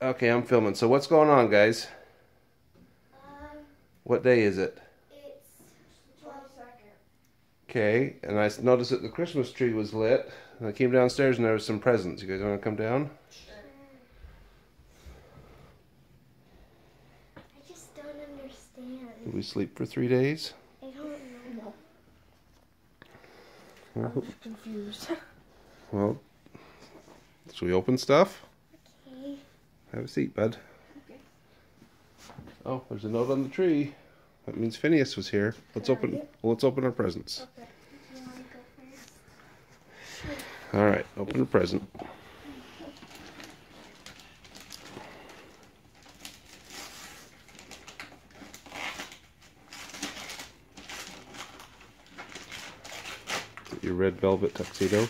Okay, I'm filming. So what's going on, guys? Um, What day is it? it's Twenty-second. Okay, and I noticed that the Christmas tree was lit. And I came downstairs and there was some presents. You guys want to come down? Sure. I just don't understand. Did we sleep for three days? I don't know. Well, Confused. well, should we open stuff? Have a seat, bud. Okay. Oh, there's a note on the tree. That means Phineas was here. Let's open. Well, let's open our presents. Okay. Do you want to go first? All right, open a present. Your red velvet tuxedo. No.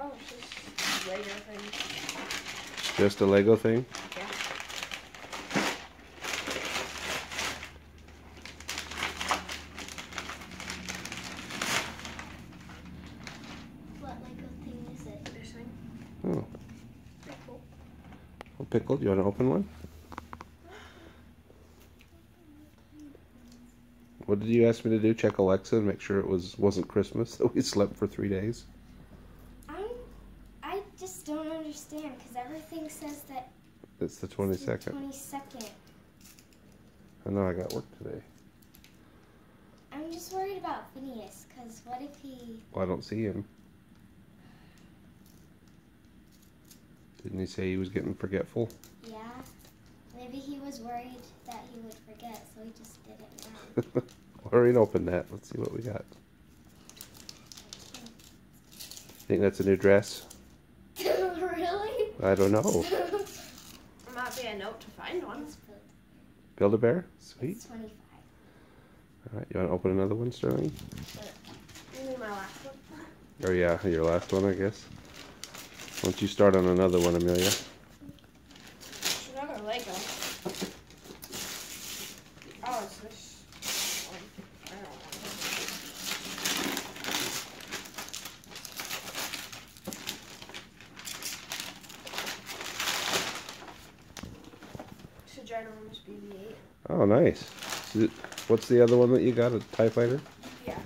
Oh, it's just Lego thing. Just a Lego thing. Yeah. What Lego thing is it? This thing. Oh, Cool. a pickle. Do you want to open one? What did you ask me to do? Check Alexa and make sure it was wasn't Christmas that we slept for three days. I'm. I just don't understand because everything says that It's the twenty second. Twenty second. I know I got work today. I'm just worried about Phineas because what if he? Well, I don't see him. Didn't he say he was getting forgetful? Yeah. Maybe he was worried that he would forget, so he just did it now. Hurry and open that. Let's see what we got. Think that's a new dress? I don't know. It might be a note to find one. Build a bear? Sweet. It's 25. Alright, you want to open another one, Sterling? Uh, you need my last one. Or yeah, your last one, I guess. Why don't you start on another one, Amelia? It's another Lego. Oh, it's this one. I don't want it. It's a ginormous BB-8. Oh, nice. It- What's the other one that you got? A TIE fighter? Yeah.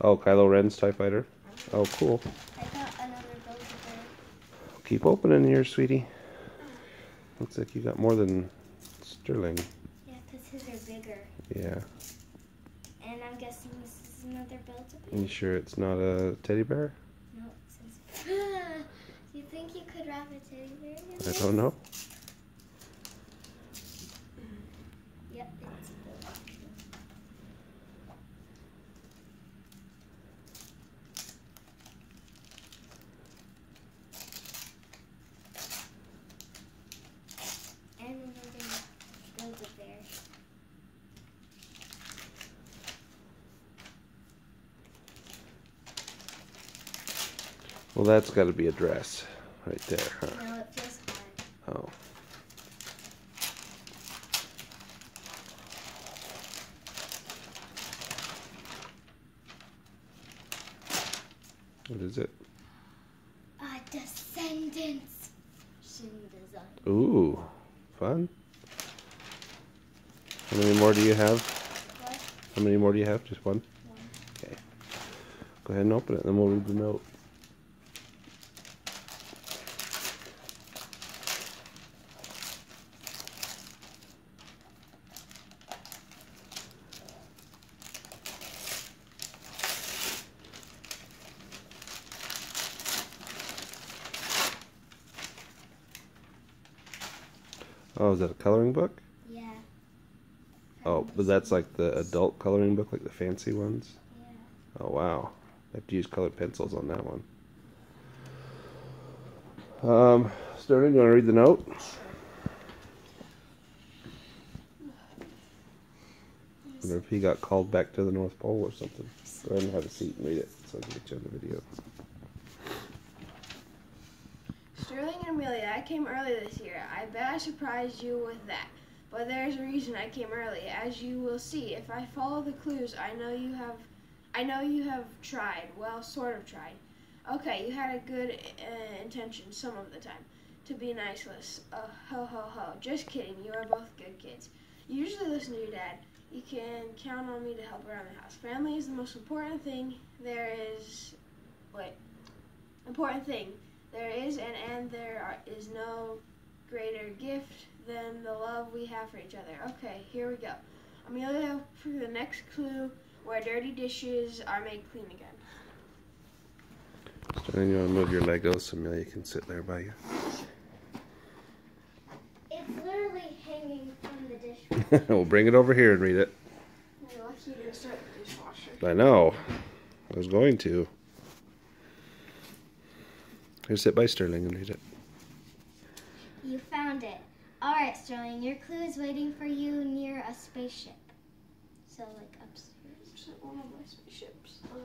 Oh, Kylo Ren's TIE fighter. Oh, cool. I got another build a bear. Keep opening here, sweetie. Looks like you got more than Sterling. Yeah, because his are bigger. Yeah. And I'm guessing this is another build a bear. You sure it's not a teddy bear? No, it says. You think you could wrap a teddy bear in I don't know. Yep, it's built. And another build a bear. Well, that's got to be a dress right there, huh? No, it feels hard. Oh. What is it? A Descendants fashion design. Ooh, fun. How many more do you have? What? How many more do you have? Just one? One. Okay. Go ahead and open it, and then we'll read the note. Oh, is that a coloring book? Yeah. Oh, but that's like the adult coloring book, like the fancy ones? Yeah. Oh, wow. I have to use colored pencils on that one. Um, Sterling, you want to read the note? I wonder if he got called back to the North Pole or something. Go ahead and have a seat and read it so I can get you on the video. Sterling I came early this year. I bet I surprised you with that. But there's a reason I came early. As you will see, if I follow the clues, I know you have I know you have tried. Well, sort of tried. Okay, you had a good uh, intention some of the time. To be nice, list. Uh, ho ho ho. Just kidding. You are both good kids. You usually listen to your dad. You can count on me to help around the house. Family is the most important thing there is. Wait. Important thing there is, and and there are, is no greater gift than the love we have for each other. Okay, here we go. Amelia, for the next clue, where dirty dishes are made clean again. Sterling, you want to move your Legos so Amelia can sit there by you? It's literally hanging from the dishwasher. we'll bring it over here and read it. You're lucky you didn't start the dishwasher. I know. I was going to. Here, sit by Sterling and read it. You found it. All right, Sterling. Your clue is waiting for you near a spaceship. So like upstairs. Is it one of my spaceships? Um,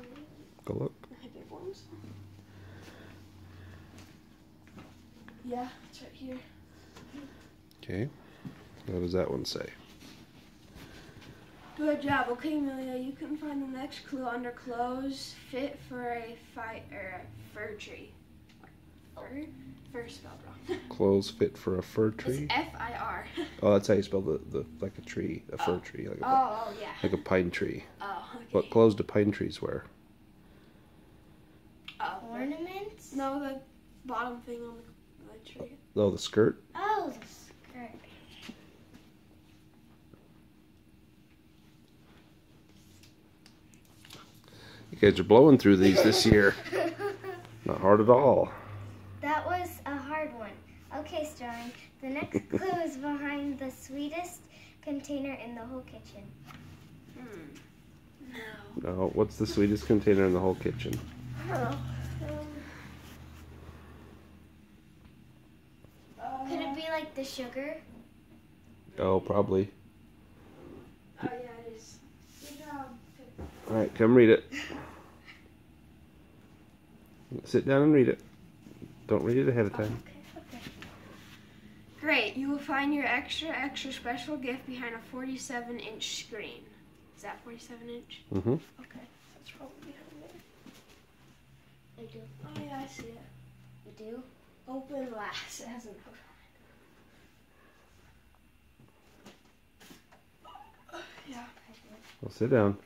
Go look. my big ones. Yeah, it's right here. Okay. What does that one say? Good job. Okay, Amelia, you can find the next clue under clothes fit for a fight or a fir tree. Fir? Fir spelled wrong. Clothes fit for a fir it's tree. F I R. Oh, that's how you spell the, the like a tree, a fir Oh. tree, like a, Oh, oh yeah. like a pine tree. Oh, okay. What clothes do pine trees wear? Oh, Ornaments? no, the bottom thing on the, the tree. Oh, the skirt. Oh, the skirt. You guys are blowing through these this year. Not hard at all. That was a hard one. Okay, Sterling. The next clue is behind the sweetest container in the whole kitchen. Hmm. No. No, what's the sweetest container in the whole kitchen? Oh. Could it be like the sugar? Oh, probably. Oh yeah, it is. Good job. All right, come read it. Sit down and read it. Don't read it ahead of time. Okay, okay. Great. You will find your extra, extra special gift behind a 47 inch screen. Is that 47 inch? Mm-hmm. Okay. That's probably behind there. I do. Oh yeah, I see it. You do? Open last. It has a note on it. Yeah. Well, sit down.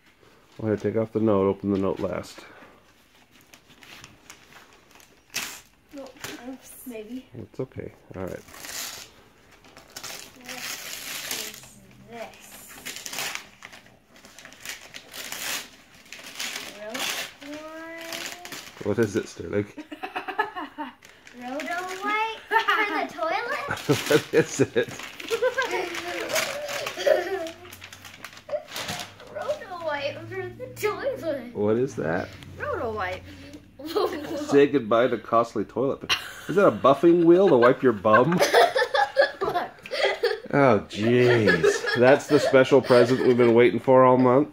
Well, here, take off the note. Open the note last. No, maybe. It's okay. All right. What is this? Rope wine? What is it, Sterling? Roto white for the toilet? what is it? Roto white for the toilet. What is that? Roto wipe. Say goodbye to costly toilet paper. Is that a buffing wheel to wipe your bum? Oh, jeez. That's the special present we've been waiting for all month.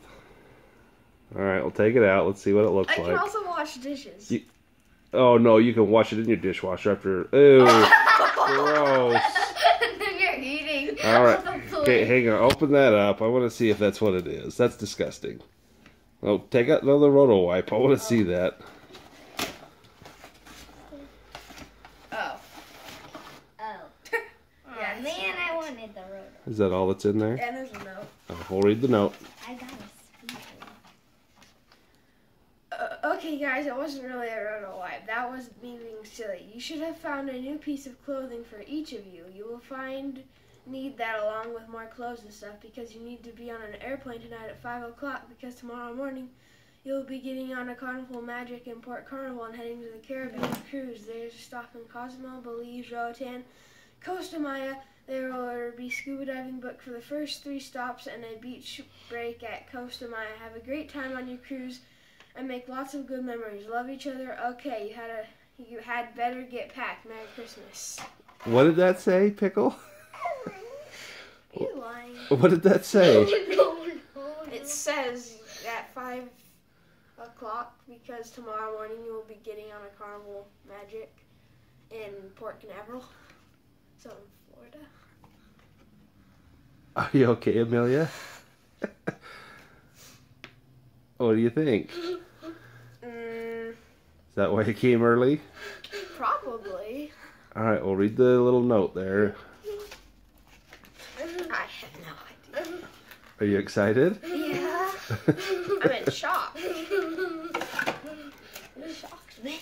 All right, we'll take it out. Let's see what it looks I can like. Also wash dishes. You- Oh no, you can wash it in your dishwasher after. Ew, gross. then you're eating. All right. off the plate. Okay, hang on. Open that up. I want to see if that's what it is. That's disgusting. Oh, take out another roto wipe. I want to see oh. that. Oh. Oh. Yeah, Oh, man, I wanted the roto. Is that all that's in there? And there's a note. Oh, we'll read the note. I got a speaker. Uh, okay, guys, it wasn't really a roto wipe. That was me being silly. You should have found a new piece of clothing for each of you. You will find need that along with more clothes and stuff because you need to be on an airplane tonight at 5 o'clock because tomorrow morning you'll be getting on a Carnival Magic in Port Canaveral and heading to the Caribbean cruise. There's a stop in Cozumel, Belize, Roatan, Costa Maya. There will be scuba diving booked for the first three stops and a beach break at Costa Maya. Have a great time on your cruise and make lots of good memories. Love each other. Okay, you had a you had better get packed. Merry Christmas. What did that say, Pickle? Are you lying? What did that say? no, no, It says at five o'clock because tomorrow morning you will be getting on a Carnival Magic in Port Canaveral, so in Florida. Are you okay, Amelia? What do you think? Is Mm, that why you came early? Probably. All right, we'll read the little note there. I have no idea. Are you excited? Yeah. I'm in shock. It shocked me.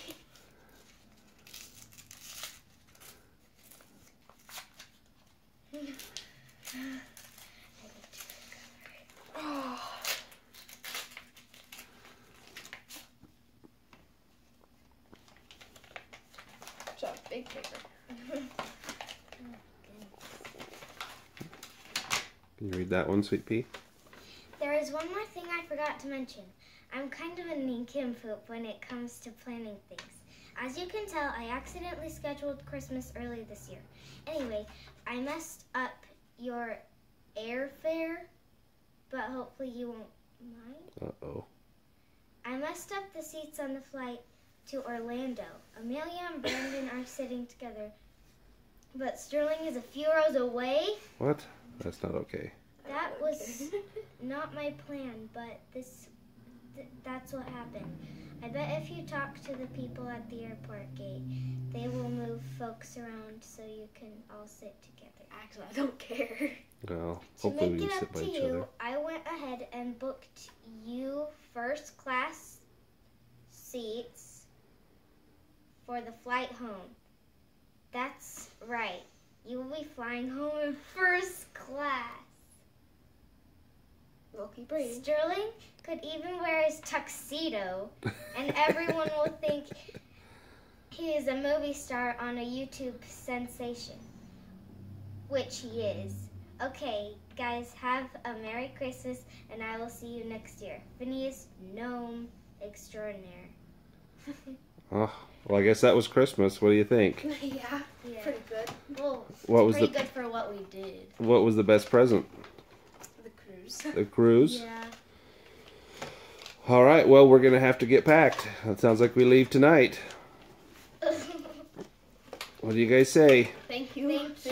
Oh. So big paper. Can you read that one, Sweet Pea? There is one more thing I forgot to mention. I'm kind of a nincompoop when it comes to planning things. As you can tell, I accidentally scheduled Christmas early this year. Anyway, I messed up your airfare, but hopefully you won't mind. Uh-oh. I messed up the seats on the flight to Orlando. Amelia and Brandon are sitting together, but Sterling is a few rows away. What? That's not okay. That was not my plan, but this th- that's what happened. I bet if you talk to the people at the airport gate, they will move folks around so you can all sit together. Actually, I don't care. Well, To hopefully make we it can up sit by to each you, other. I went ahead and booked you first class seats for the flight home. That's right. You will be flying home in first class. We'll keep reading. Sterling could even wear his tuxedo, and everyone will think he is a movie star on a YouTube sensation, which he is. Okay, guys, have a Merry Christmas, and I will see you next year. Phineas Gnome Extraordinaire. Oh, well, I guess that was Christmas. What do you think? yeah, Yeah. pretty good. Well, What was pretty the good for what we did. What was the best present? The cruise. The cruise. Yeah. All right. Well, we're gonna have to get packed. It sounds like we leave tonight. What do you guys say? Thank you. Thank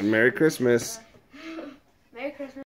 you. Merry Christmas.